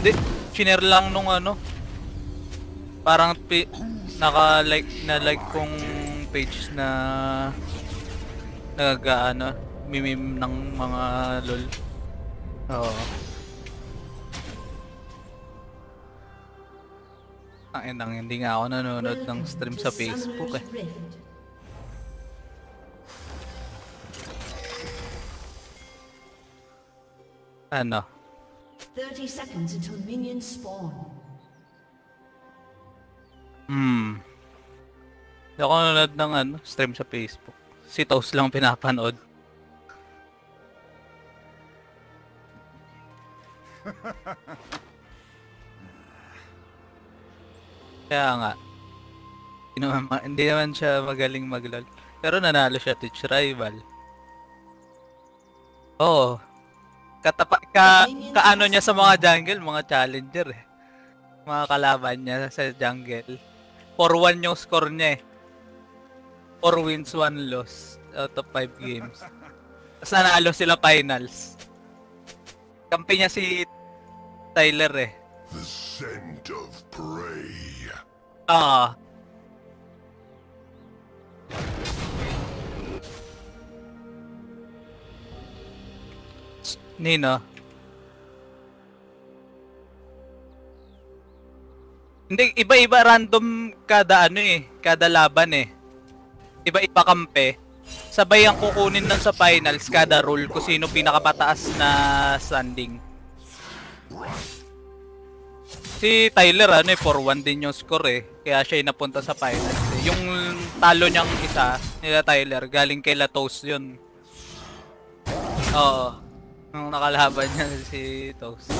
Hindi, shiner lang nung ano. Parang pi naka-like na like kong page na nag-ano, mimim ng mga lol. Oo. Ang enang hindi nga ako nanonood ng stream sa Facebook eh. Ano? 30 seconds until minions spawn. Hmm. Hindi ako nanonood ng ano, stream sa Facebook. Si Toast lang pinapanood. Kaya nga. Hindi naman, ma- hindi naman siya magaling maglol. Pero nanalo siya Twitch rival. Oo. Katapa, ka, kaano niya sa mga jungle, mga challenger eh. Mga kalaban niya sa jungle. 4-1 yung score niya eh. 4 wins, 1 loss out of 5 games. Tapos nanalo sila finals. Kampi niya si Tyler eh. The scent of prey. Ah. Nino. Hindi, iba-iba random kada ano eh, kada laban eh. Iba-iba kampe. Sabay ang kukunin nun sa finals kada rule kung sino pinakapataas na standing. Si Tyler ano eh, 4-1 din yung score eh. Kaya siya yung napunta sa finals eh. Yung talo niyang isa, nila Tyler, galing kay Latos yun. Oo. Nung nakalaban niya si Toast.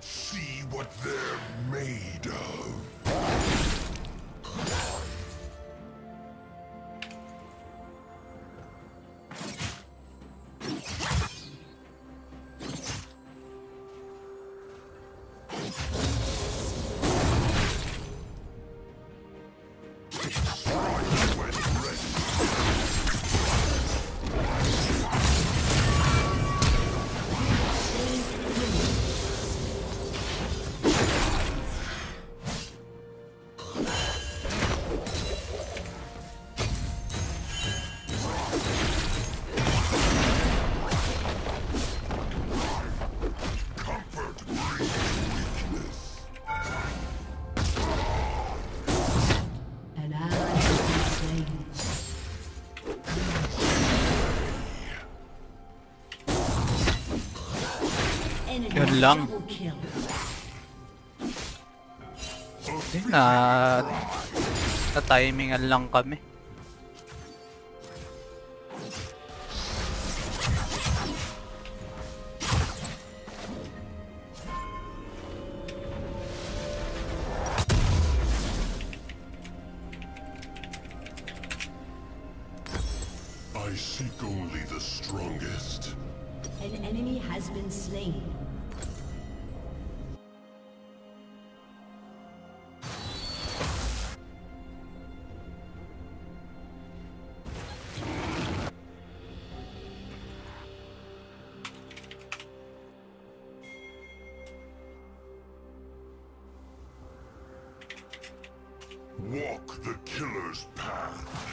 See what they're made of. Yun lang. Hindi na... Na timingan lang kami. The killer's path.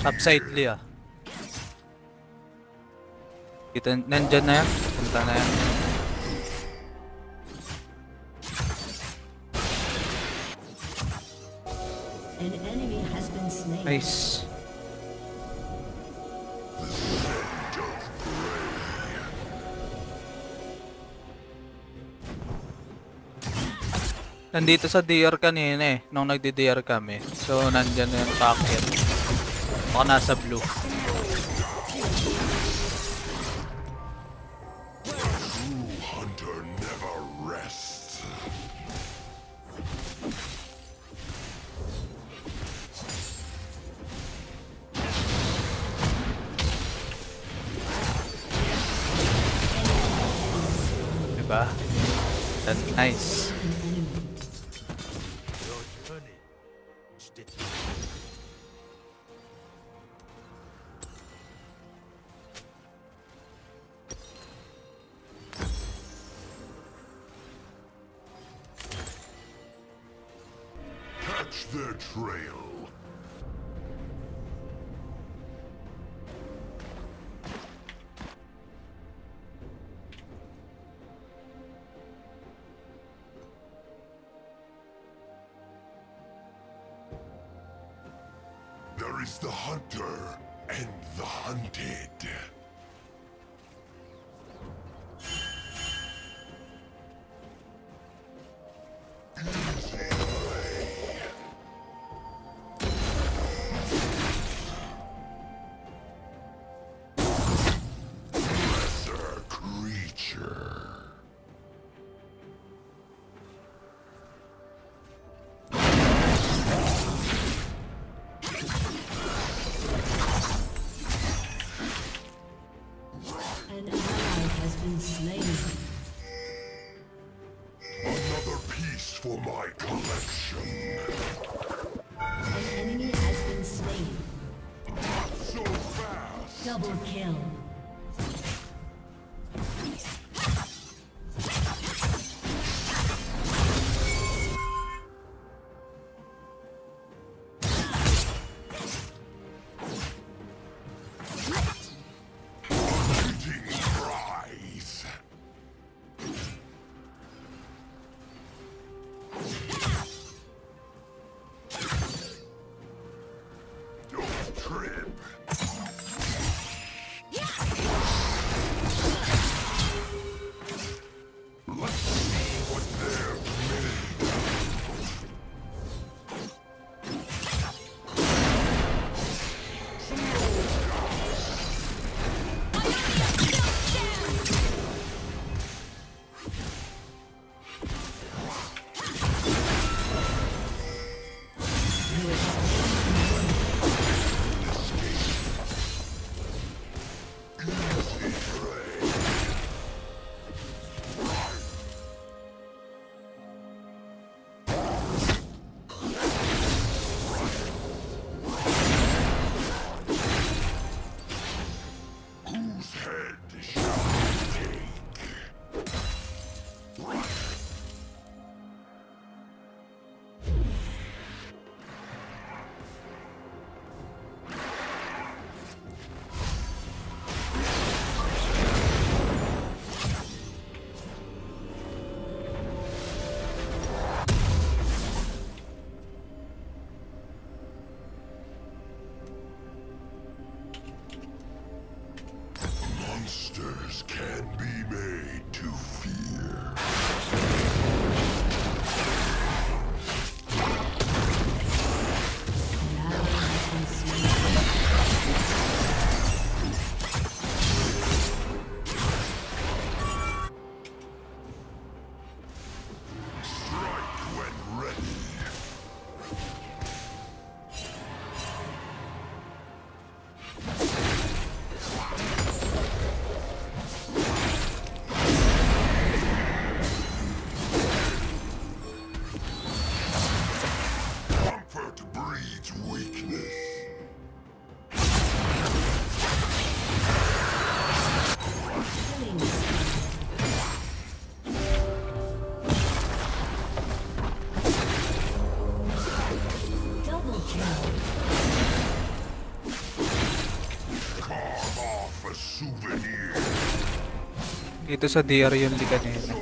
Upsidely ah. Kita, nandyan na yan. Punta na yan. An enemy has been slain. Nice. Nandito sa DR kanina eh, nung nagdi-DR kami. So, nandyan na yung packet. Ako nasa blue. True hunter never rests. Diba? That's nice. Dito sa DR yung di kanina.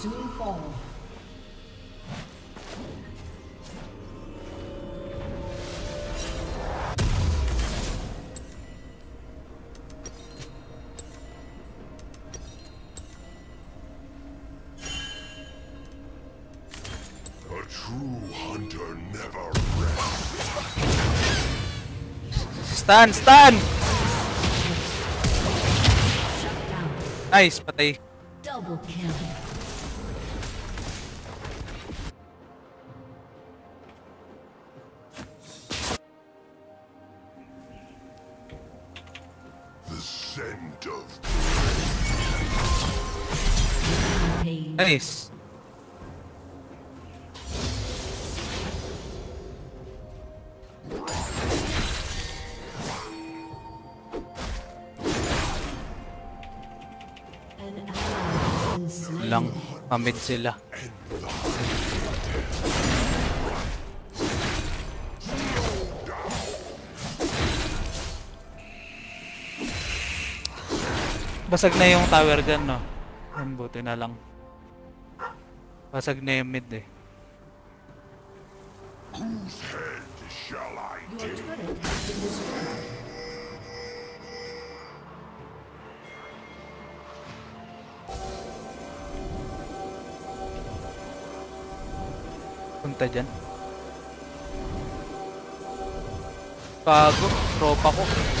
Soon fall. A true hunter never rests. Stun! Stun! Nice, patay. Double kill. Nice. Lang, pamid sila. Basag na yung tower gun, no? Buti na lang. Basag na yung mid, eh. whose head shall I take? Punta dyan. Bago, tropa ko.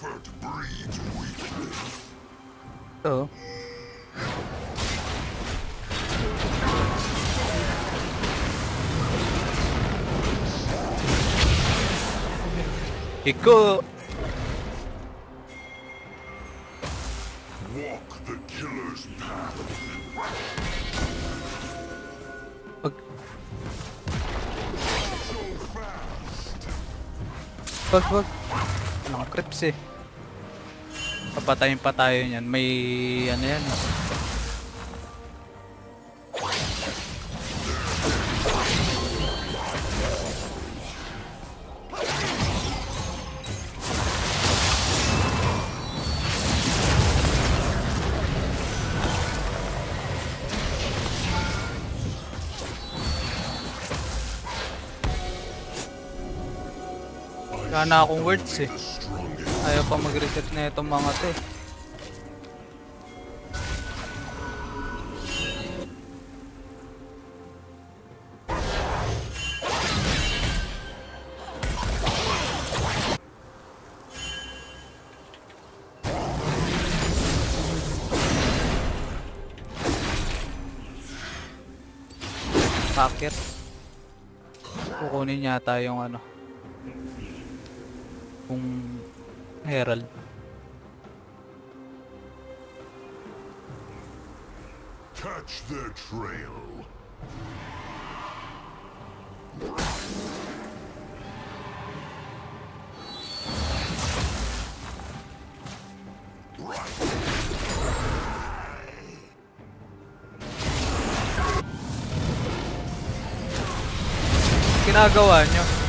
Comfort breeds weakness. Oh. Get go! Walk the killer's path. Fuck. Fuck, fuck. Papatayin pa tayo niyan. May ano yan eh. Wala na akong words eh. Ayaw pa mag-reset na itong mga to eh. Packet. Kukunin yata yung ano. Kung Herald. Catch their trail. Ginagawa nyo.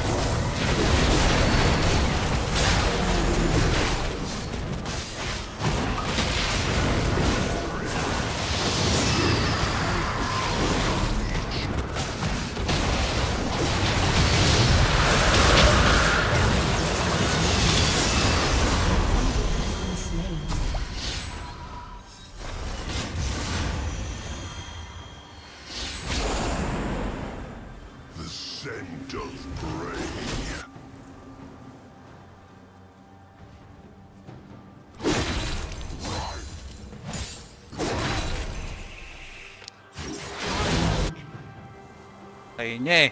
Kayo niya eh.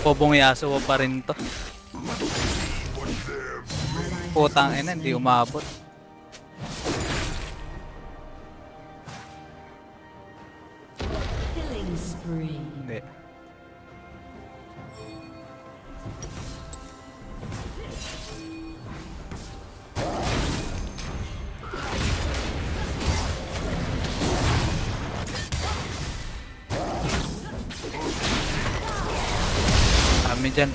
Pobong Yasuo pa rin to. Putang ina, hindi umabot. Kami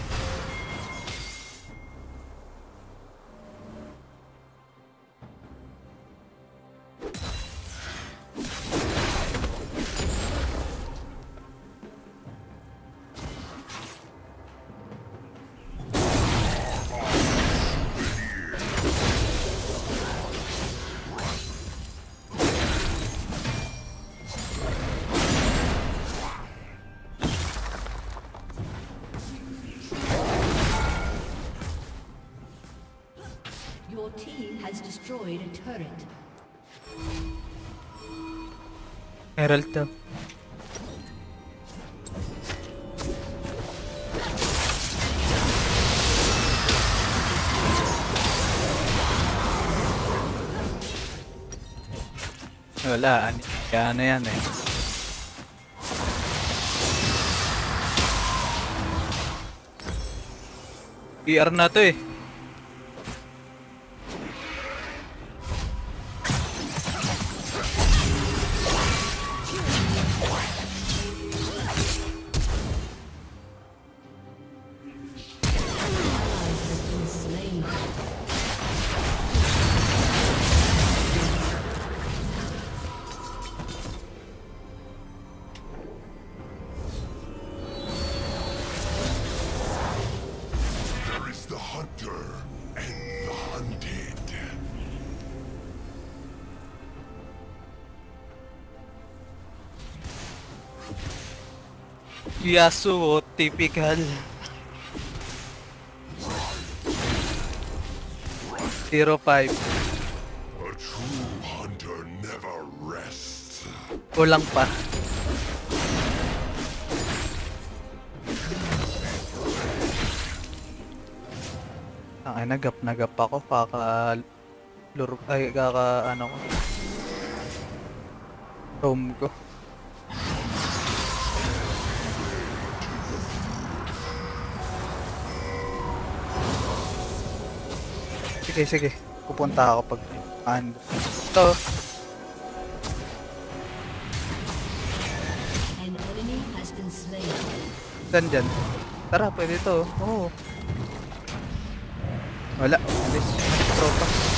Herald to. Wala, kaya ano yan eh. PR na to eh. Yasuo, typical. Zero five. A true hunter never rests. Kulang pa. Ang ay nagap nagap ako kaka luro ay kaka ano ko. Roam ko. Sige, sige. Pupunta ako pag ano. Ito. Saan dyan? Tara, pwede to. Oo. Wala. Alis. Tropa.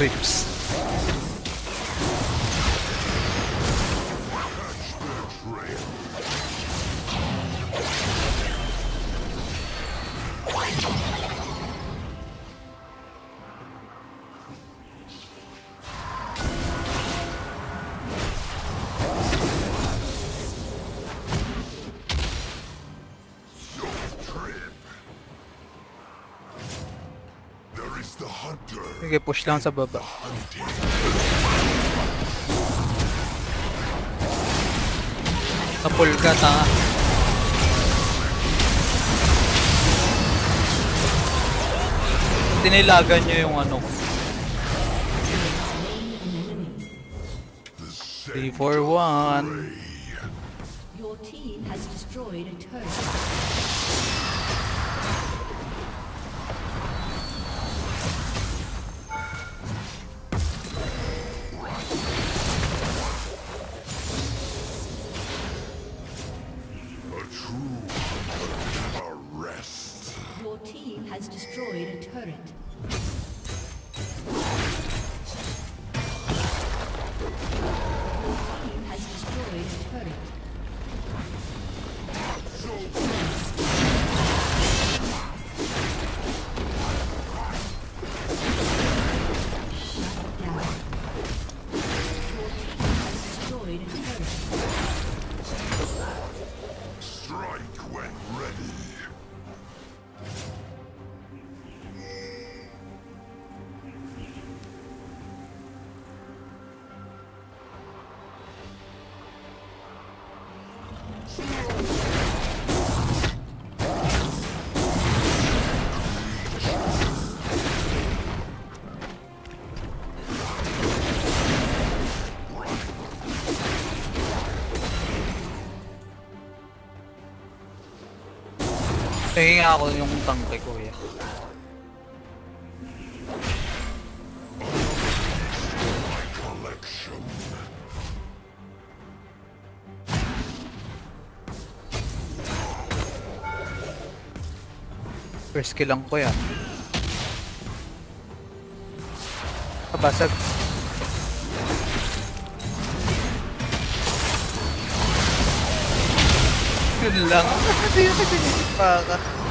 Creeps. Sige, push lang sa baba. Napul ka, tanga. Tinilagan nyo yung ano ko. The 3, 4, 1. Your team has destroyed a turret. Tingin ako yung tangke ko, ya. Collection. First kill lang ko yan. Kabasag. Yun lang. Hindi na kasi pa ka.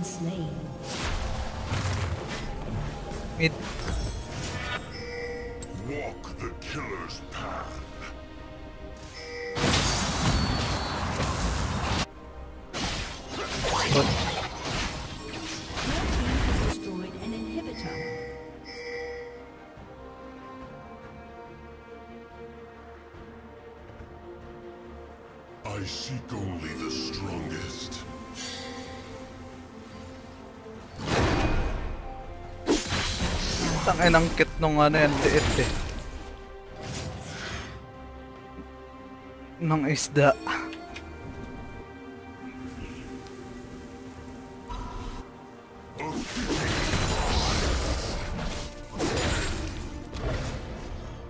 Been slain. Mid. Tangin ang kit nung ano yan, liit eh. Nang isda.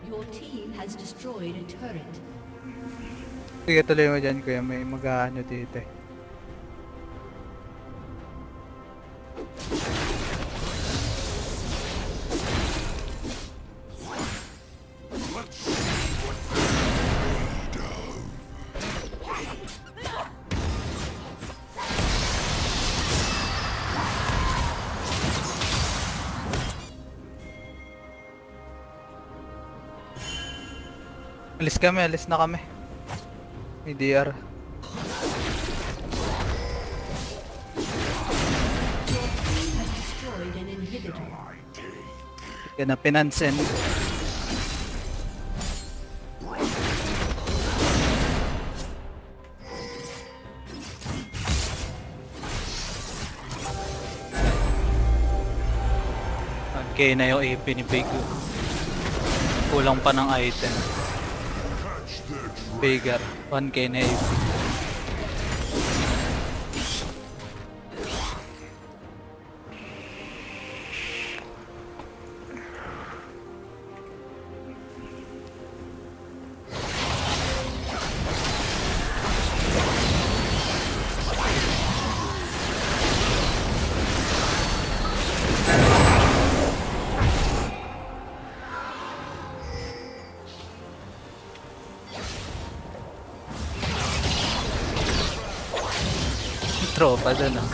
Your team has destroyed a turret. Sige, tuloy mo dyan kuya, may mag-ano dito eh. Alis kami, alis na kami. May DR. Kaya na pinansin. Okay na yung AP ni Big. Kulang pa ng item. bigger. One can have. Ada.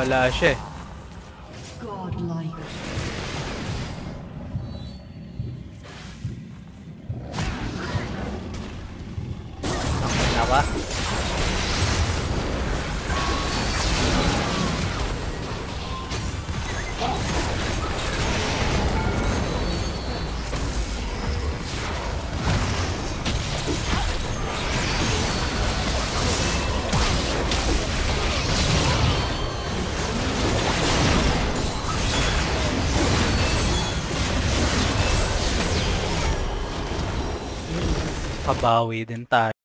pala siya eh. nakabawi din tayo.